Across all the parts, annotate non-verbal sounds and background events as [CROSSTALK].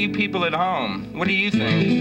you people at home. What do you think?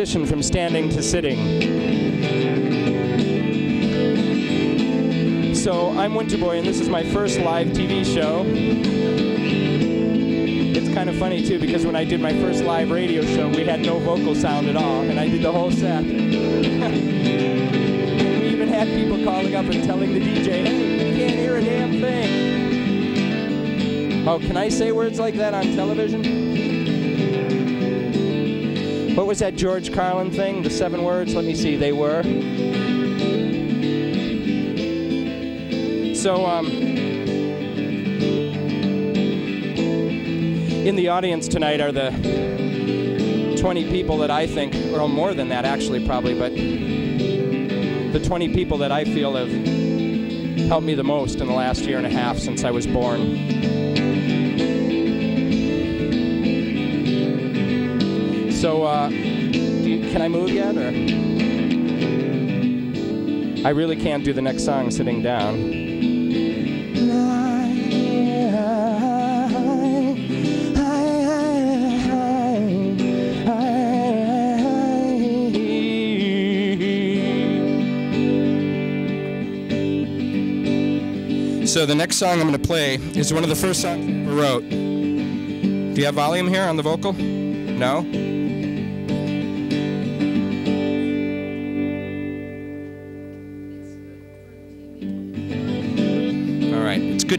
transition from standing to sitting. So I'm Winterboy, and this is my first live TV show. It's kind of funny too because when I did my first live radio show, we had no vocal sound at all, and I did the whole set. [LAUGHS] we even had people calling up and telling the DJ, "Hey, you can't hear a damn thing." Oh, can I say words like that on television? What was that George Carlin thing? The seven words? Let me see. They were. So, um, in the audience tonight are the 20 people that I think, or more than that actually, probably, but the 20 people that I feel have helped me the most in the last year and a half since I was born. Uh, you, can I move yet? Or I really can't do the next song sitting down. So the next song I'm going to play is one of the first songs I wrote. Do you have volume here on the vocal? No?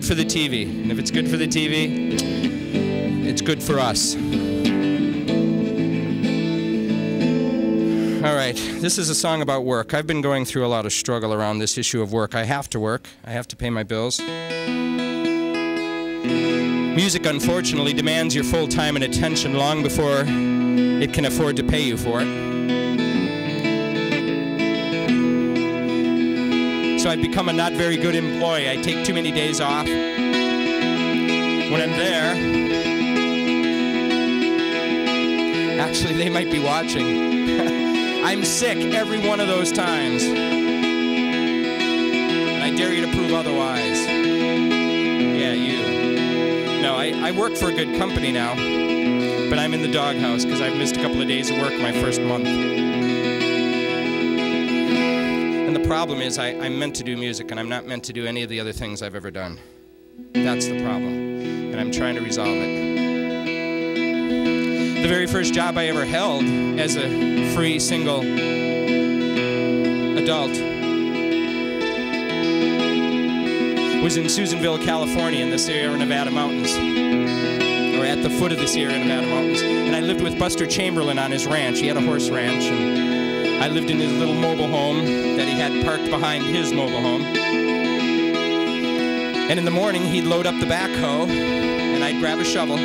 Good for the TV. And if it's good for the TV, it's good for us. All right, this is a song about work. I've been going through a lot of struggle around this issue of work. I have to work, I have to pay my bills. Music, unfortunately, demands your full time and attention long before it can afford to pay you for it. I've become a not very good employee. I take too many days off. When I'm there, actually, they might be watching. [LAUGHS] I'm sick every one of those times. And I dare you to prove otherwise. Yeah, you. No, I, I work for a good company now, but I'm in the doghouse because I've missed a couple of days of work my first month. Problem is, I, I'm meant to do music, and I'm not meant to do any of the other things I've ever done. That's the problem, and I'm trying to resolve it the very first job I ever held as a free single adult was in Susanville, California, in the Sierra Nevada mountains, or at the foot of the Sierra Nevada mountains. And I lived with Buster Chamberlain on his ranch. He had a horse ranch, and I lived in his little mobile home that he had parked behind his mobile home. And in the morning, he'd load up the backhoe, and I'd grab a shovel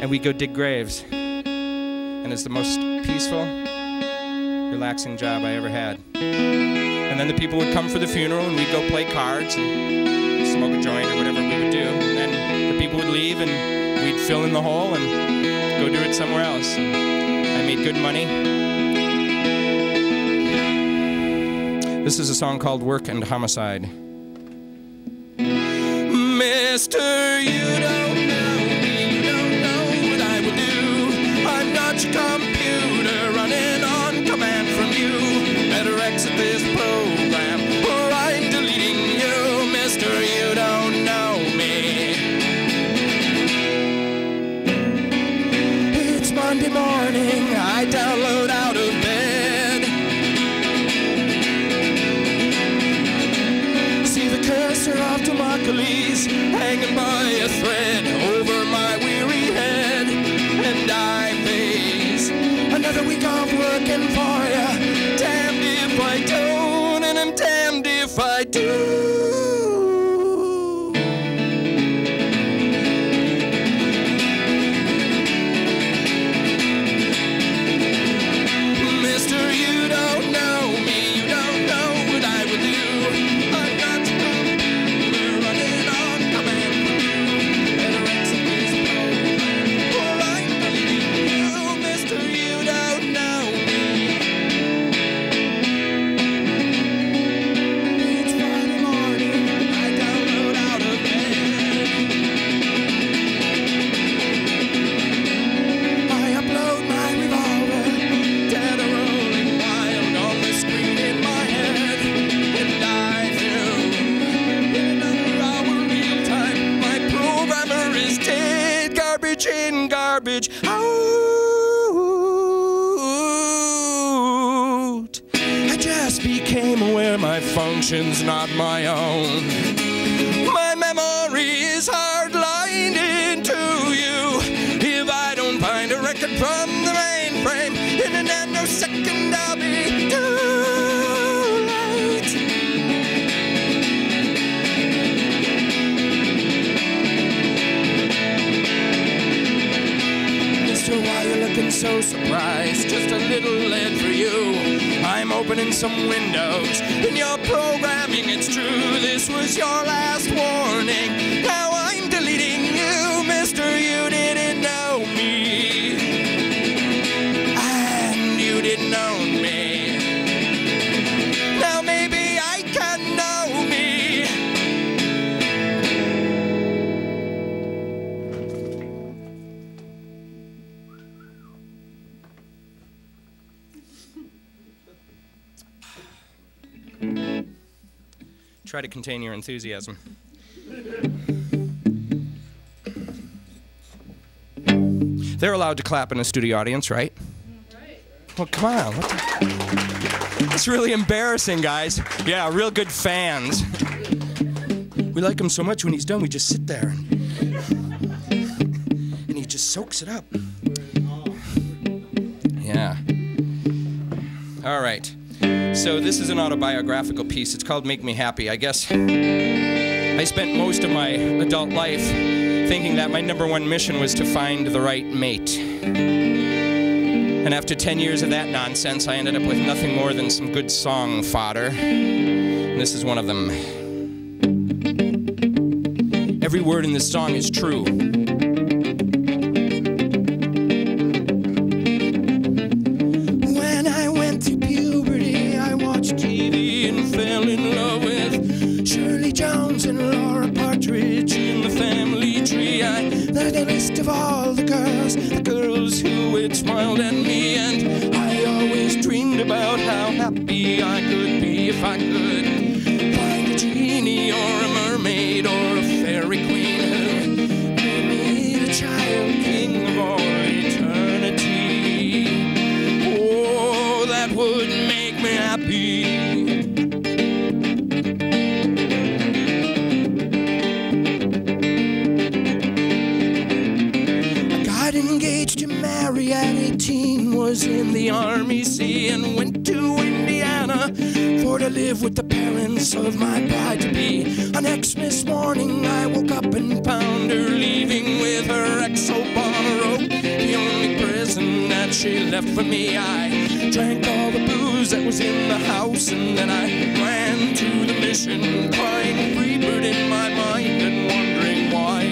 and we'd go dig graves. And it's the most peaceful, relaxing job I ever had. And then the people would come for the funeral, and we'd go play cards and smoke a joint or whatever we would do. And then the people would leave, and we'd fill in the hole and go do it somewhere else. And made good money. This is a song called Work and Homicide. Mister, you to contain your enthusiasm. They're allowed to clap in a studio audience, right? Well, come on. It's really embarrassing, guys. Yeah, real good fans. We like him so much when he's done, we just sit there and he just soaks it up. Yeah. All right. So this is an autobiographical piece. It's called Make Me Happy. I guess I spent most of my adult life thinking that my number one mission was to find the right mate. And after 10 years of that nonsense, I ended up with nothing more than some good song fodder. And this is one of them. Every word in this song is true. That she left for me, I drank all the booze that was in the house, and then I ran to the mission, crying freebird in my mind and wondering why.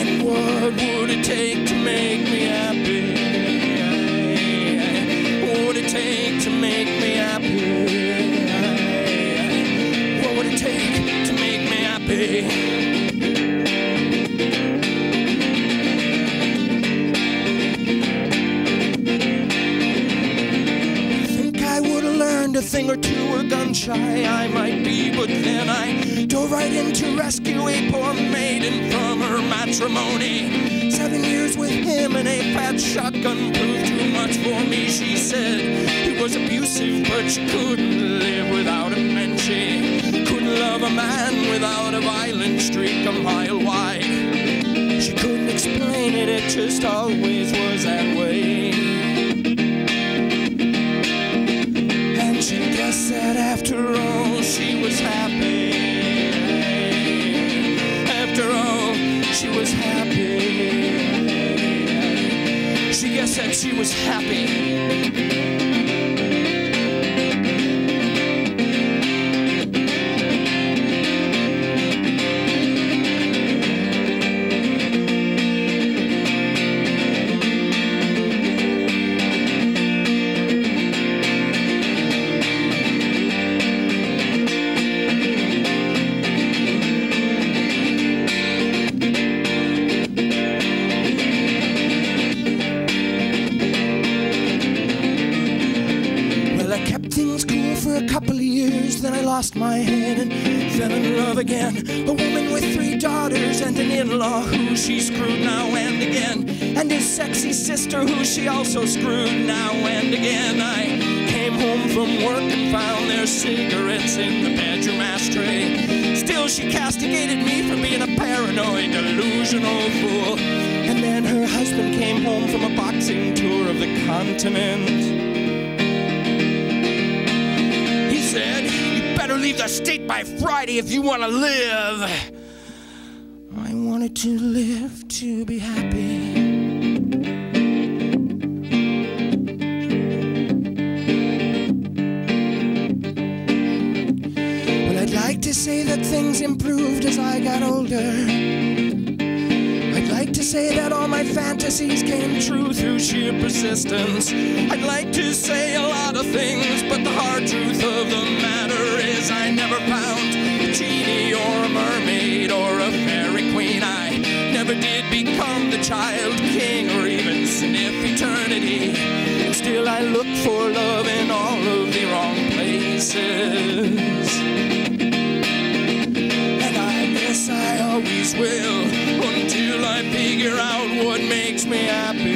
And what would it take to make me happy? What would it take to make me happy? What would it take to make me happy? Thing or two or gun shy I might be, but then I dove right in to rescue a poor maiden from her matrimony. Seven years with him and a fat shotgun proved too much for me, she said. He was abusive, but she couldn't live without him, and she couldn't love a man without a violent streak a mile wide. She couldn't explain it, it just always was that that after all she was happy. After all, she was happy. She guessed that she was happy. A couple of years, then I lost my head and fell in love again. A woman with three daughters and an in law who she screwed now and again. And his sexy sister who she also screwed now and again. I came home from work and found their cigarettes in the bedroom ashtray. Still, she castigated me for being a paranoid, delusional fool. And then her husband came home from a boxing tour of the continent. Said, You better leave the state by Friday if you want to live. I wanted to live to be happy. Well, I'd like to say that things improved as I got older like to say that all my fantasies came true through sheer persistence. I'd like to say a lot of things, but the hard truth of the matter is I never found a genie or a mermaid or a fairy queen. I never did become the child king or even sniff eternity. And still, I look for love in all of the wrong places. And I guess I always will figure out what makes me happy.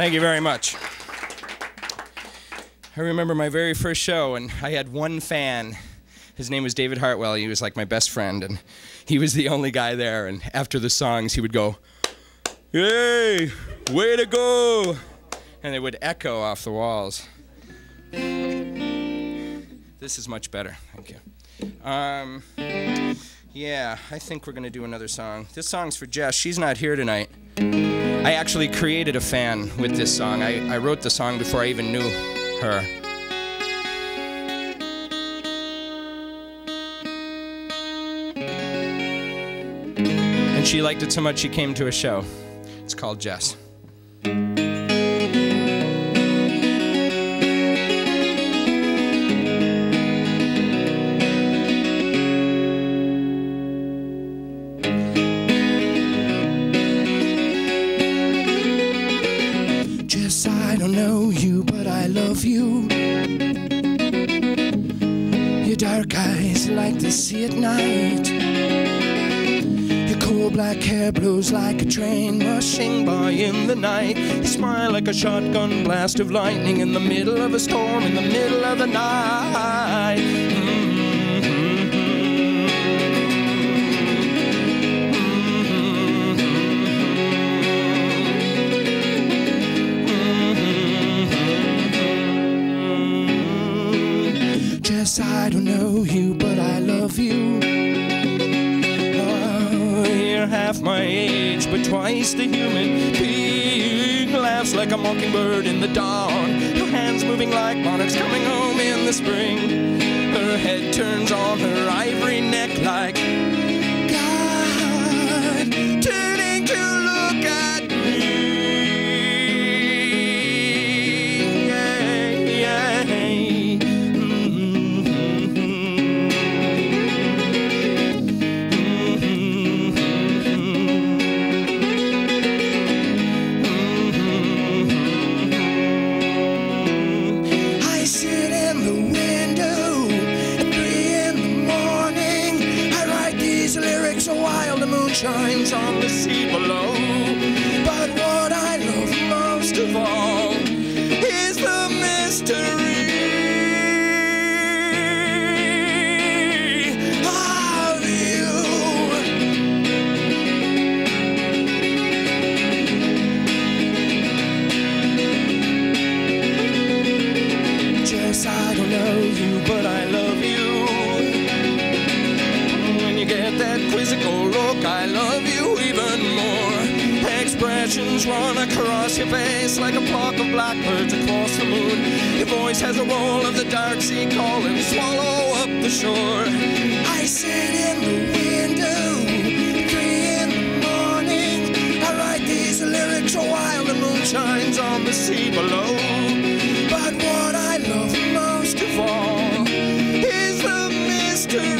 Thank you very much. I remember my very first show, and I had one fan. His name was David Hartwell. He was like my best friend, and he was the only guy there. And after the songs, he would go, Yay! way to go! And it would echo off the walls. This is much better. Thank you. Um, yeah, I think we're to do another song. This song's for Jess. She's not here tonight. I actually created a fan with this song. I, I wrote the song before I even knew her. And she liked it so much she came to a show. It's called. Jess, Love you. Your dark eyes like the sea at night. Your coal black hair blows like a train rushing by in the night. You smile like a shotgun blast of lightning in the middle of a storm, in the middle of the night. Mm-hmm. I don't know you, but I love you. Oh, you're half my age, but twice the human being. Laughs like a mockingbird in the dawn. Her hands moving like monarchs coming home in the spring. Her head turns on her ivory neck like like a flock of blackbirds across the moon. Your voice has a roll of the dark sea calling, swallow up the shore. I sit in the window, three in the morning. I write these lyrics while the moon shines on the sea below. But what I love most of all is the mystery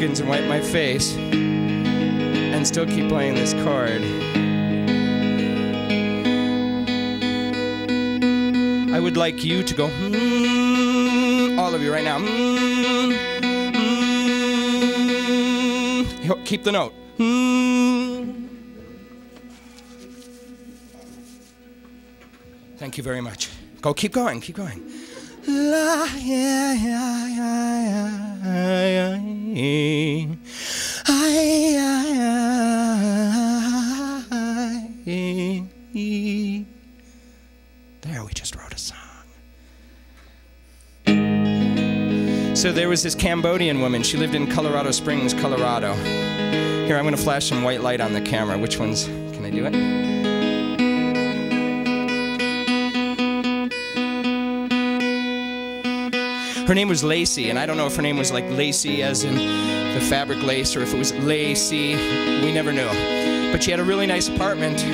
napkins and wipe my face and still keep playing this card. I would like you to go, "Hmm," all of you right now. "Hmm, hmm." Keep the note. "Hmm." Thank you very much. Go, keep going, keep going. La, yeah, yeah, So there was this Cambodian woman. She lived in Colorado Springs, Colorado. Here, I'm going to flash some white light on the camera. Which ones? Can I do it? Her name was Lacey, and I don't know if her name was like Lacey as in the fabric lace or if it was Lacey. We never knew. But she had a really nice apartment.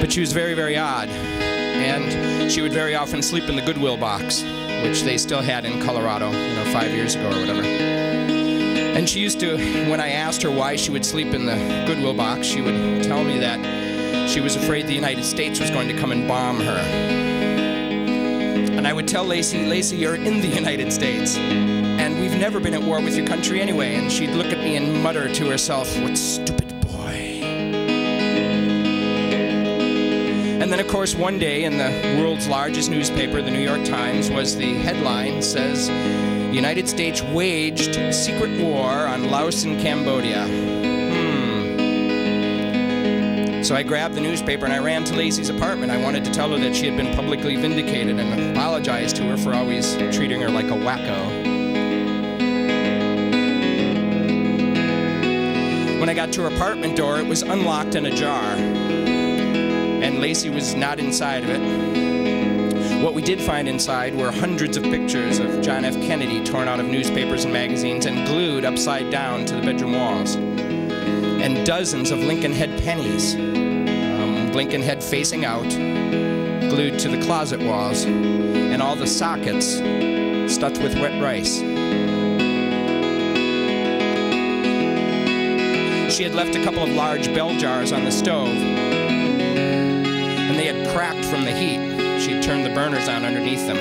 But she was very, very odd. And she would very often sleep in the Goodwill box, which they still had in Colorado, you know, five years ago or whatever. And she used to, when I asked her why she would sleep in the Goodwill box, she would tell me that she was afraid the United States was going to come and bomb her. And I would tell Lacey, Lacey, you're in the United States. And we've never been at war with your country anyway. And she'd look at me and mutter to herself, What stupid of course, one day in the world's largest newspaper, the New York Times, was the headline says, United States waged secret war on Laos and Cambodia. Hmm. So I grabbed the newspaper and I ran to Lacey's apartment. I wanted to tell her that she had been publicly vindicated and apologize to her for always treating her like a wacko. When I got to her apartment door, it was unlocked and ajar. Lacey was not inside of it. What we did find inside were hundreds of pictures of John F. Kennedy torn out of newspapers and magazines and glued upside down to the bedroom walls and dozens of Lincoln head pennies, um, Lincoln head facing out, glued to the closet walls, and all the sockets stuffed with wet rice. She had left a couple of large bell jars on the stove, cracked from the heat. She had turned the burners on underneath them.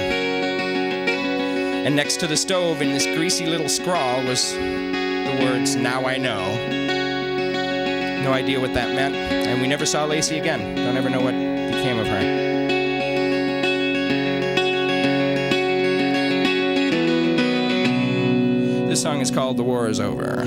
And next to the stove, in this greasy little scrawl, was the words, Now I know. No idea what that meant. And we never saw Lacey again. Don't ever know what became of her. This song is called The War is Over.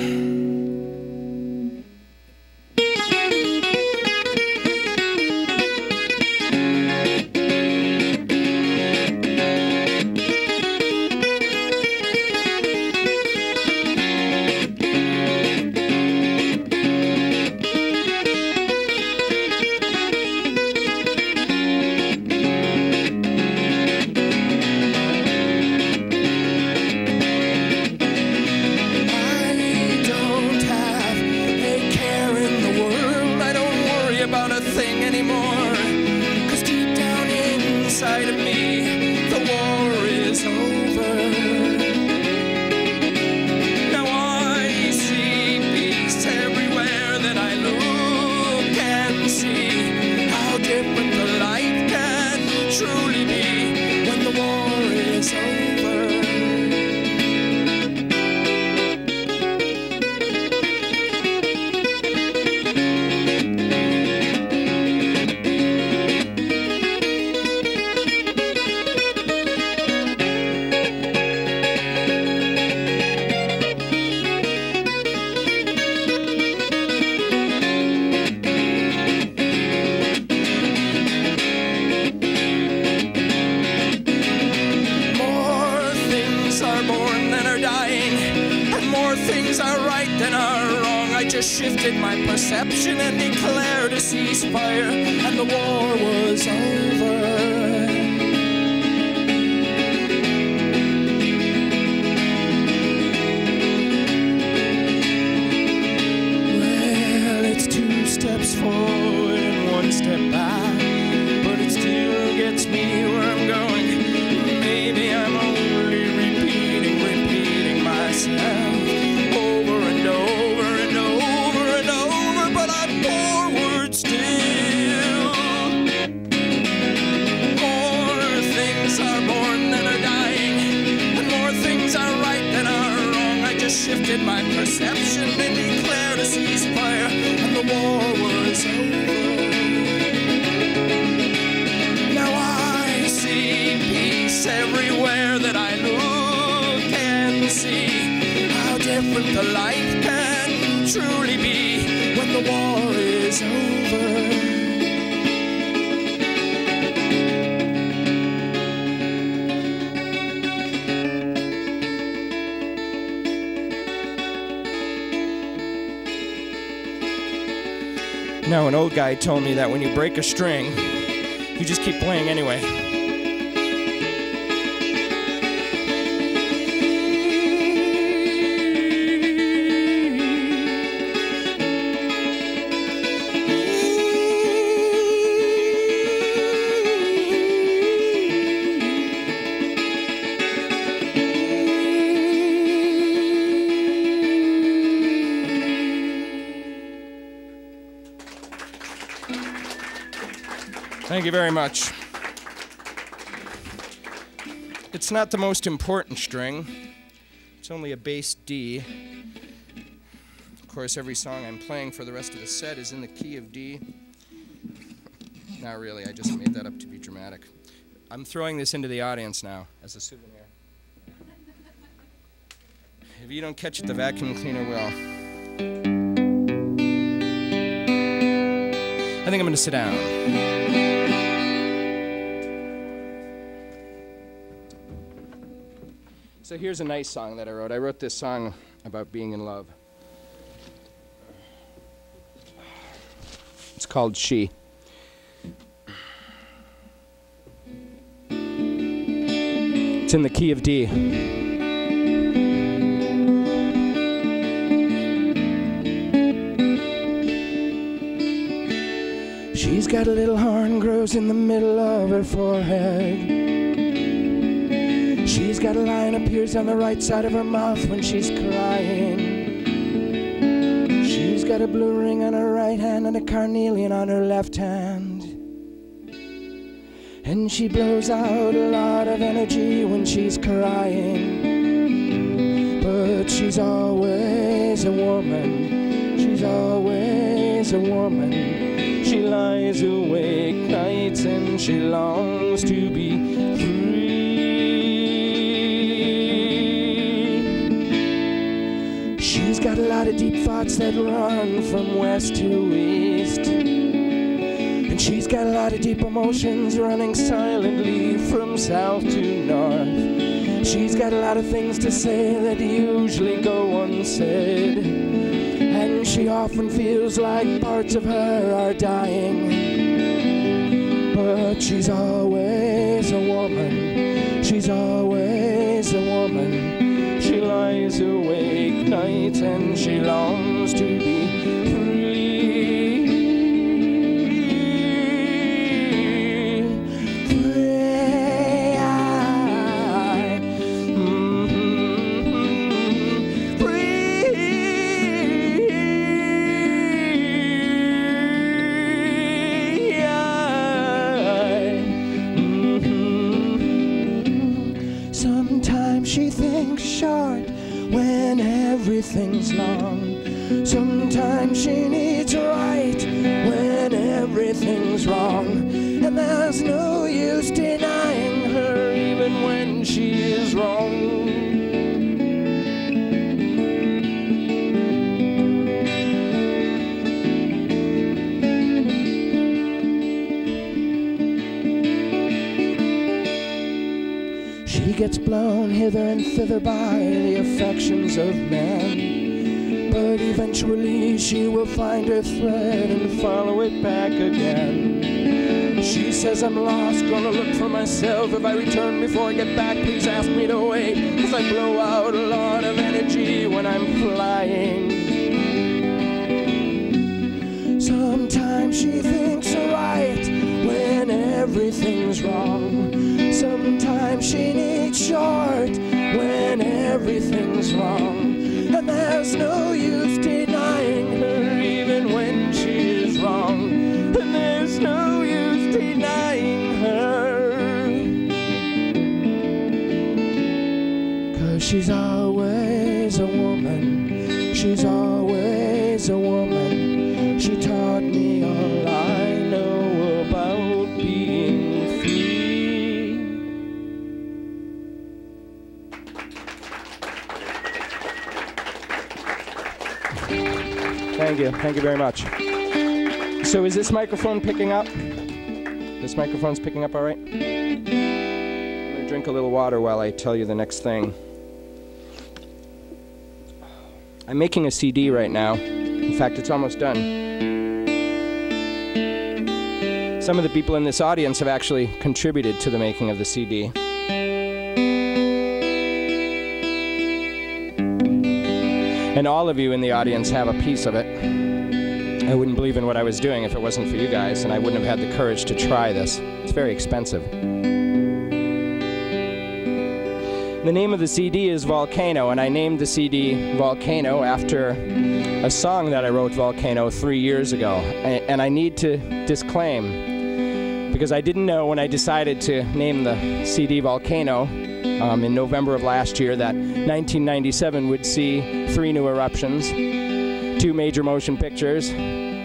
Just shifted my perception and declared a ceasefire, and the war was over. Well, it's two steps forward and one step back, truly be when the war is over. Now, an old guy told me that when you break a string, you just keep playing anyway. Thank you very much. It's not the most important string. It's only a bass D. Of course, every song I'm playing for the rest of the set is in the key of D. Not really, I just made that up to be dramatic. I'm throwing this into the audience now as a souvenir. If you don't catch it, the vacuum cleaner will. I think I'm going to sit down. So here's a nice song that I wrote. I wrote this song about being in love. It's called She. It's in the key of D. She's got a little horn grows in the middle of her forehead. Got a line appears on the right side of her mouth when she's crying. She's got a blue ring on her right hand and a carnelian on her left hand. And she blows out a lot of energy when she's crying. But she's always a woman. She's always a woman. She lies awake nights and she longs to lot of deep thoughts that run from west to east. And she's got a lot of deep emotions running silently from south to north. She's got a lot of things to say that usually go unsaid. And she often feels like parts of her are dying. But she's always a woman. She's always a woman. Awake nights and she longs to be everything's long. Sometimes she needs Blown hither and thither by the affections of men. But eventually she will find her thread and follow it back again. She says, I'm lost, gonna look for myself. If I return before I get back, please ask me to wait. Cause I blow out a lot of energy when I'm flying. Sometimes she thinks right when everything's wrong. Sometimes she needs short when everything's wrong. And there's no use denying Thank you. Very much. So is this microphone picking up? This microphone's picking up all right? I'm gonna drink a little water while I tell you the next thing. I'm making a CD right now. In fact, it's almost done. Some of the people in this audience have actually contributed to the making of the CD. And all of you in the audience have a piece of it. I wouldn't believe in what I was doing if it wasn't for you guys, and I wouldn't have had the courage to try this. It's very expensive. The name of the CD is Volcano, and I named the CD Volcano after a song that I wrote, Volcano, three years ago. And I need to disclaim, because I didn't know when I decided to name the CD Volcano um, in November of last year that 1997 would see three new eruptions, two major motion pictures,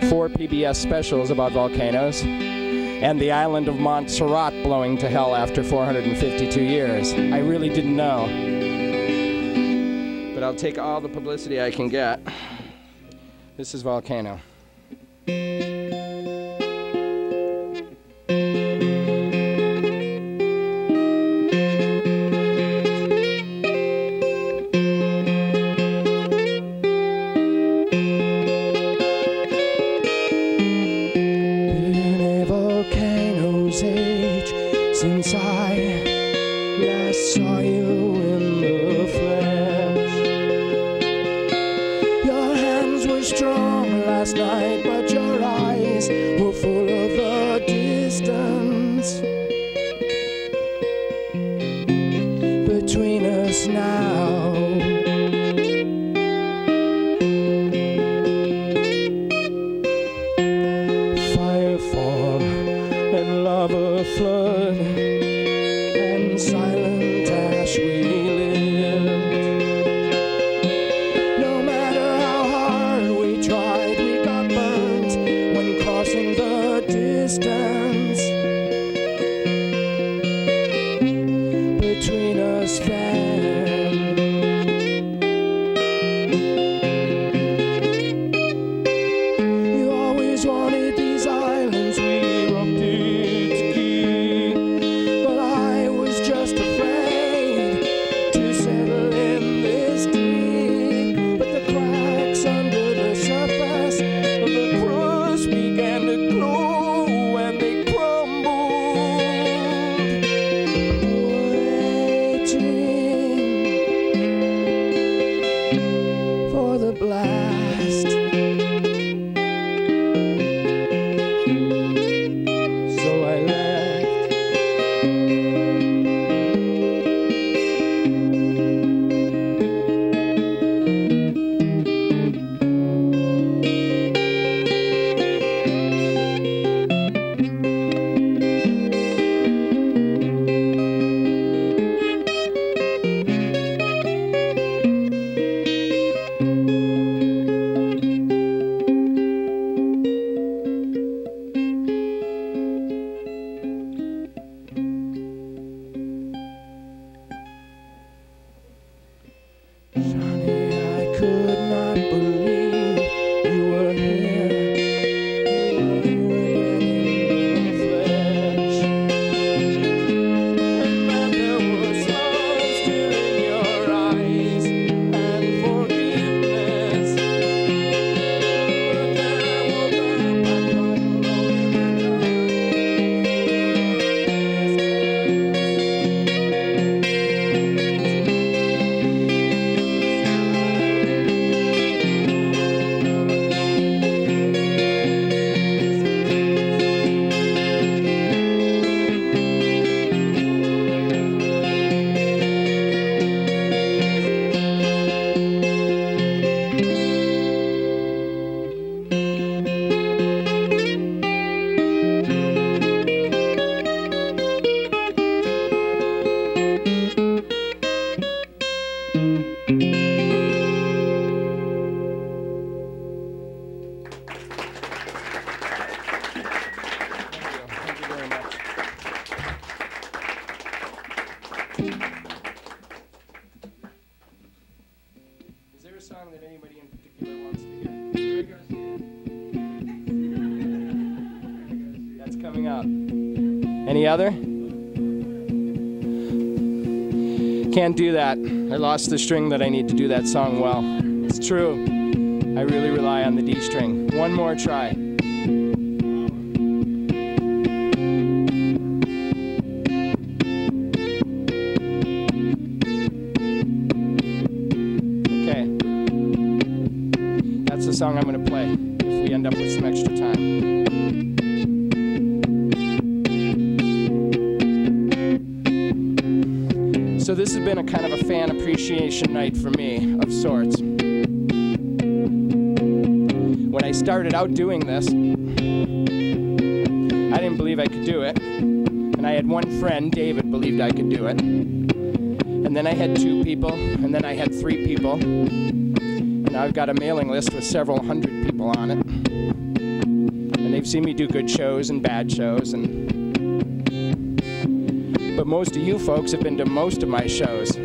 four PBS specials about volcanoes, and the island of Montserrat blowing to hell after 452 years. I really didn't know. But I'll take all the publicity I can get. This is Volcano. Any other? Can't do that. I lost the string that I need to do that song well. It's true. I really rely on the D string. One more try. Okay. That's the song I'm going to appreciation night for me of sorts. When I started out doing this, I didn't believe I could do it. And I had one friend, David, believed I could do it. And then I had two people, and then I had three people. And now I've got a mailing list with several hundred people on it. And they've seen me do good shows and bad shows and but most of you folks have been to most of my shows.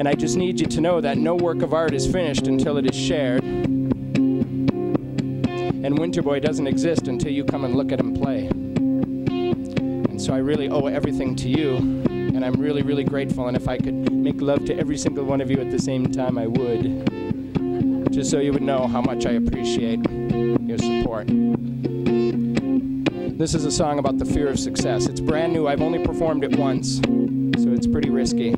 And I just need you to know that no work of art is finished until it is shared. And Winterboy doesn't exist until you come and look at him play. And so I really owe everything to you. And I'm really, really grateful. And if I could make love to every single one of you at the same time, I would. Just so you would know how much I appreciate your support. This is a song about the fear of success. It's brand new. I've only performed it once, so it's pretty risky.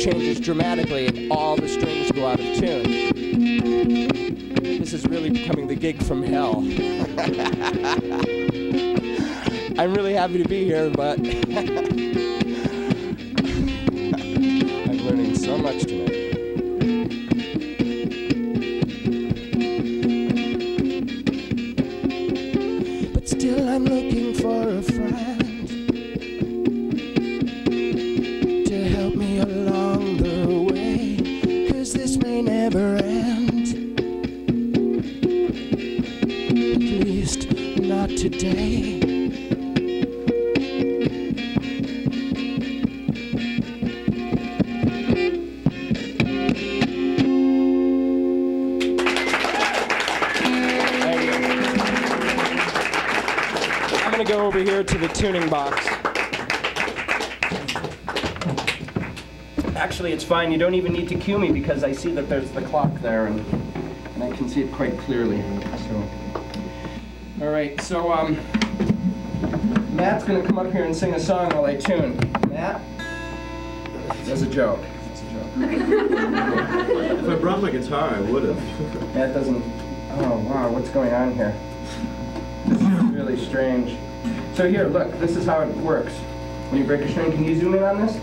Changes dramatically and all the strings go out of tune. This is really becoming the gig from hell. [LAUGHS] I'm really happy to be here, but [LAUGHS] I'm learning so much tuning box. Actually, it's fine. You don't even need to cue me because I see that there's the clock there and, and I can see it quite clearly. So, all right. So, um, Matt's gonna come up here and sing a song while I tune. Matt, that's a joke. That's a joke. If I brought my guitar, I would have. That doesn't. Oh wow, what's going on here? This is really strange. So here, look. This is how it works. When you break a string, can you zoom in on this?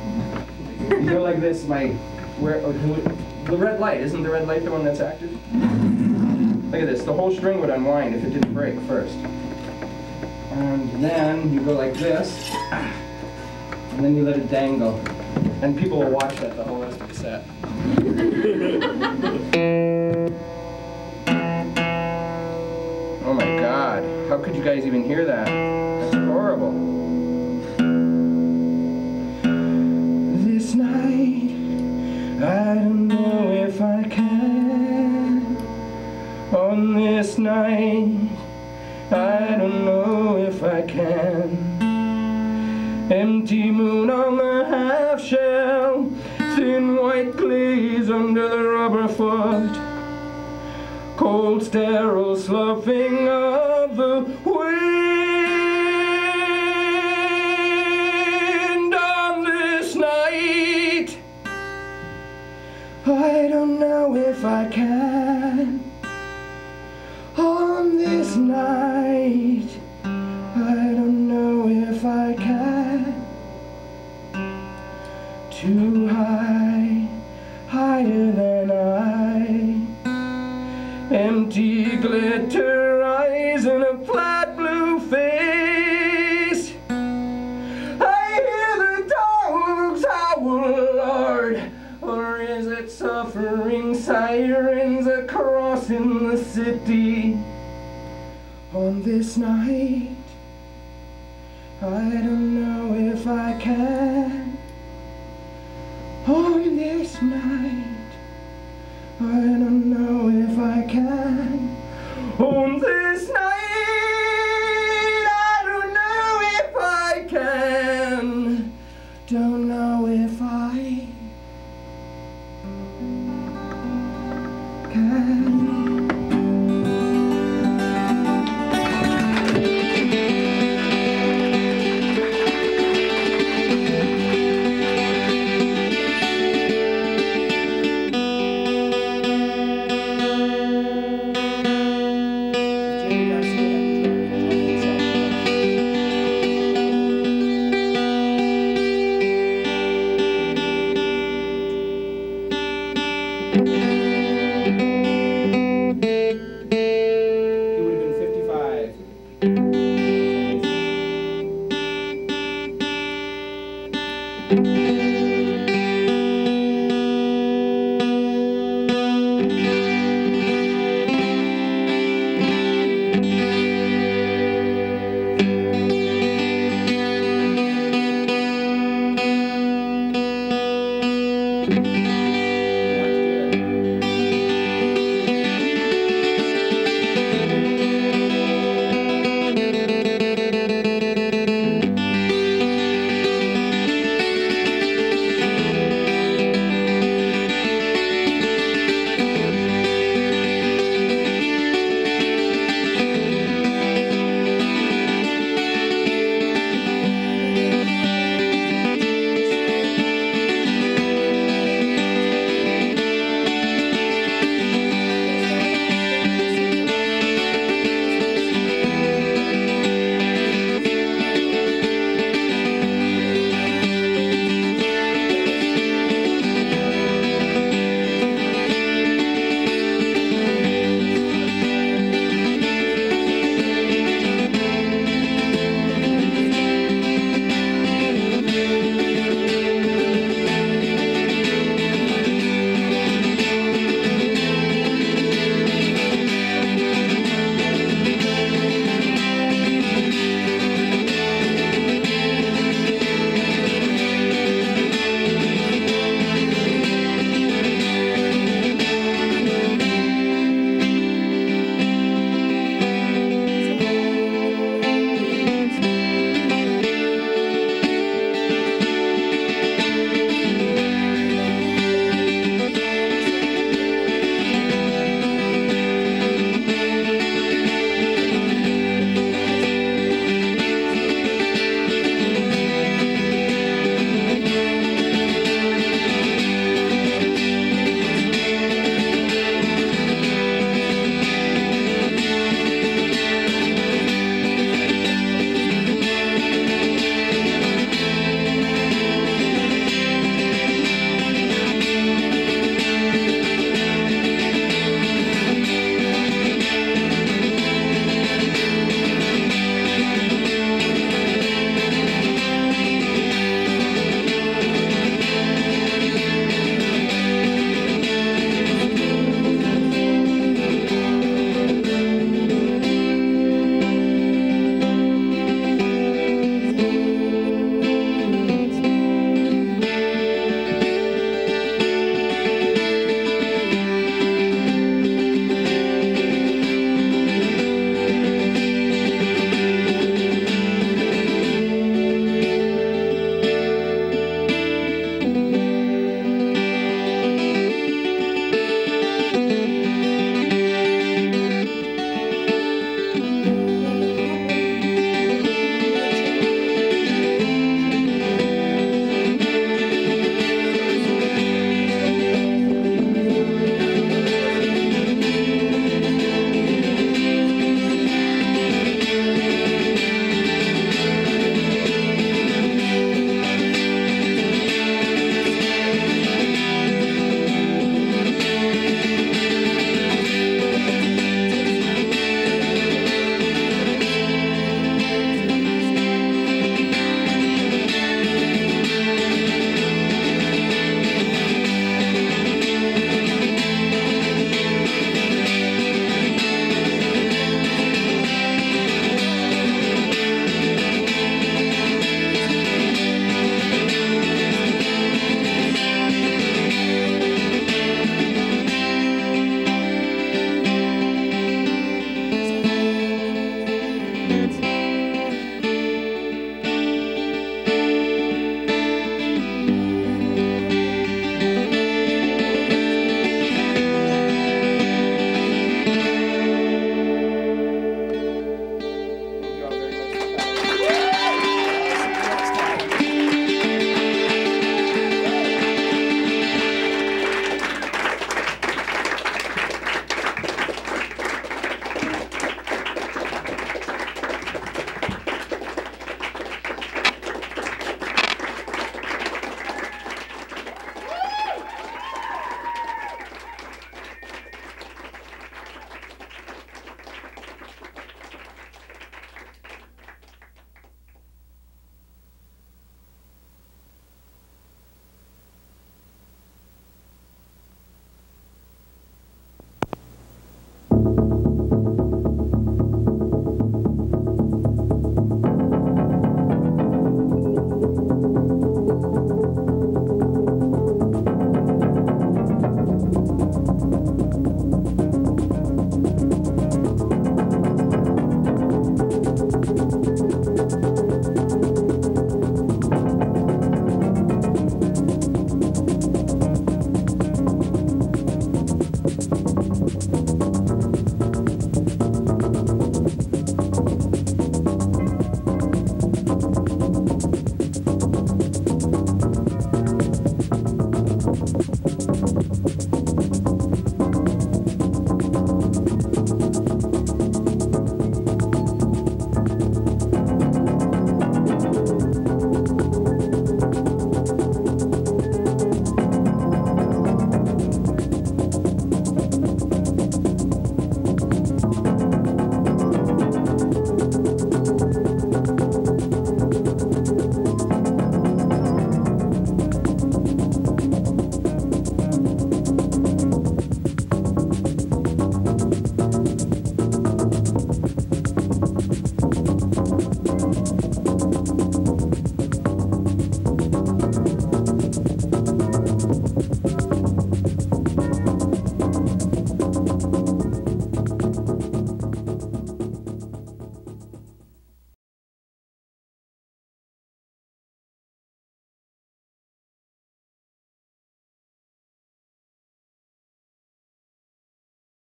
You go like this. My where? Oh, the red light isn't the red light the one that's active? Look at this. The whole string would unwind if it didn't break first. And then you go like this, and then you let it dangle. And people will watch that the whole rest of the set. [LAUGHS] Oh my god, how could you guys even hear that? Empty moon on the half shell, thin white glaze under the rubber foot. Cold, sterile sloughing This night,